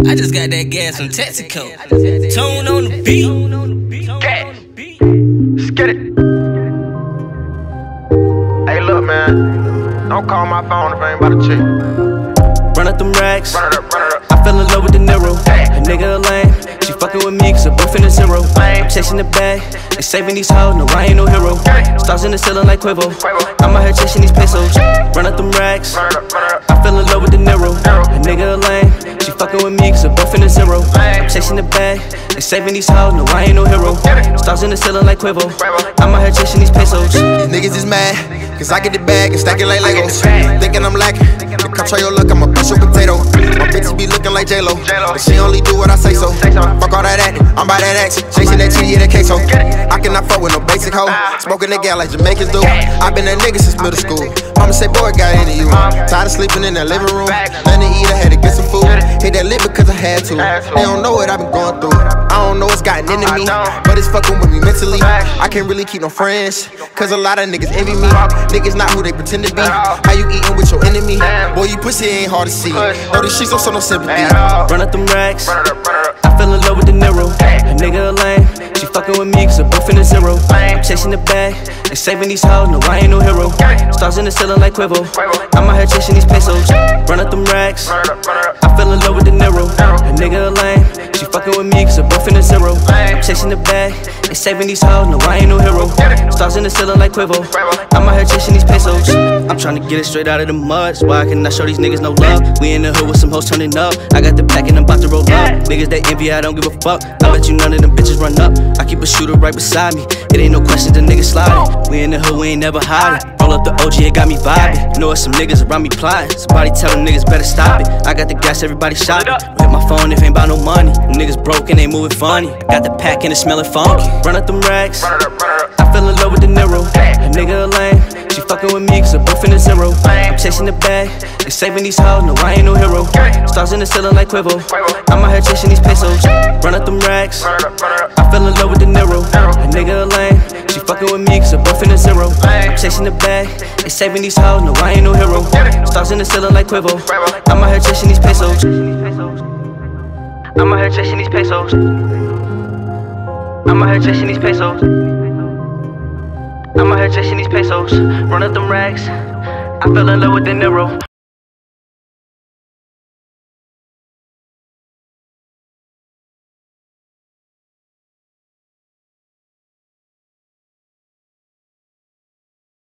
I just got that gas from Texaco. Tone on the beat. Gas. Let's get it. Hey, look, man. Don't call my phone if I ain't about to check. Run up them racks. Run it up, run it up. I fell in love with dinero. Hey. A nigga a lame. She fucking with me cause we're both in the zero. I'm chasing the bag. They saving these hoes. No, I ain't no hero. Stars in the ceiling like Quavo. I'm out here chasing these pesos. Run up them racks. Run it up, run it up. I fell in love with dinero. A nigga a lame. Fucking with me cause we're both in the zero. I'm chasing the bag. They saving these hoes. No, I ain't no hero. Stars in the ceiling like Quavo. I'm out here chasing these pesos. These niggas is mad, cause I get the bag and stack it like Legos. Thinking I'm lacking, like J-Lo, but she only do what I say so. Fuck all that acting, I'm by that action. Chasing that cheese, yeah, that queso. I cannot fuck with no basic hoe. Smoking that gal like Jamaicans do. i been that nigga since middle school. Mama say, boy, got into you. Tired of sleeping in that living room. Nothing to eat, I had to get some food. Hit that lip because I had to. They don't know what I've been going through. I don't know what's gotten into me, but it's fucking with me mentally. I can't really keep no friends, cause a lot of niggas envy me. Niggas not who they pretend to be. How you eating with your enemy? Boy, you pussy ain't hard to see. Know oh, these sheets don't show no sympathy. Run up them racks. Run it up, run up. I fell in love with dinero. A nigga a lame. She fucking with me cause we're both in the zero. I'm chasing the bag. They saving these hoes. No, I ain't no hero. Stars in the ceiling like Quavo. I'm out here chasing these pesos. Run up them racks. Run up, run up. I fell in love with dinero. A nigga a lame. She fucking with me cause we're both in the zero. I'm chasing the bag. They saving these hoes. No, I ain't no hero. Stars in the ceiling like Quavo. I'm out here chasing these pesos. I'm trying to get it straight out of the mud. Why can I show these niggas no love? We in the hood with some hoes turning up. I got the pack and I'm about to roll up. Niggas that envy, I don't give a fuck. I bet you none of them bitches run up. I keep a shooter right beside me. It ain't no question the niggas sliding. We in the hood, we ain't never hiding. Roll up the OG, it got me vibing. Know it's some niggas around me plotting. Somebody tell them niggas better stop it. I got the gas, everybody shopping. Hit my phone if ain't about no money. Niggas broke and they moving funny. Got the pack and it smelling funky. Run up them racks. I fell in love with dinero. A nigga lame. She fucking with me cause we're both in the zero. I'm chasing the bag. They saving these hoes. No, I ain't no hero. Stars in the ceiling like Quavo. I'm out here chasing these pesos. Run up them racks. I fell in love with dinero. A nigga lame. Fucking with me cause both in the zero. I'm chasing the bag. They saving these hoes. No, I ain't no hero. Stars in the ceiling like Quavo. I'm out here chasing these pesos. I'm out here chasing these pesos. I'm out here chasing these pesos. I'm out here chasing these pesos. Run up them racks. I fell in love with dinero.